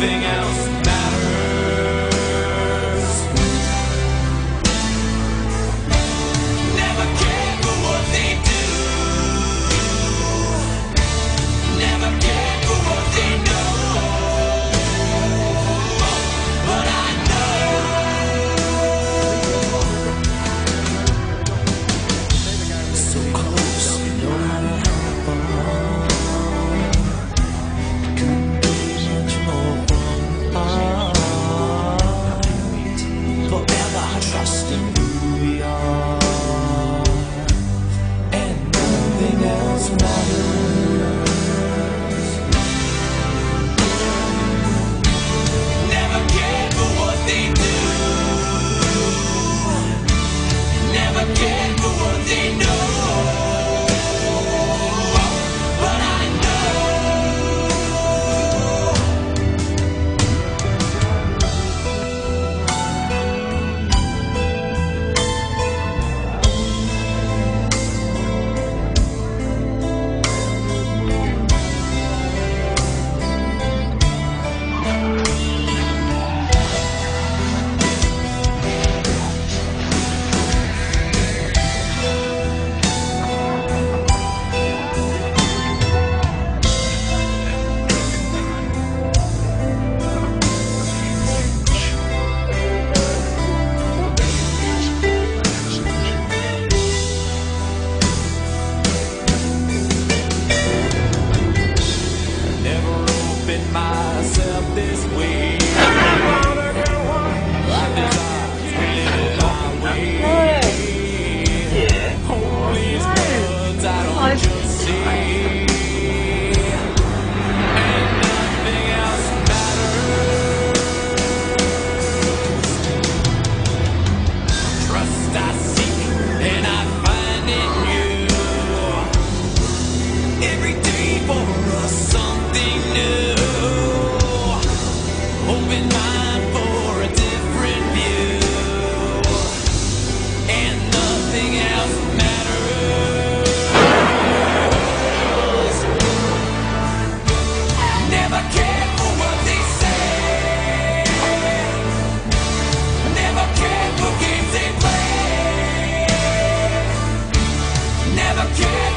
nothing else again.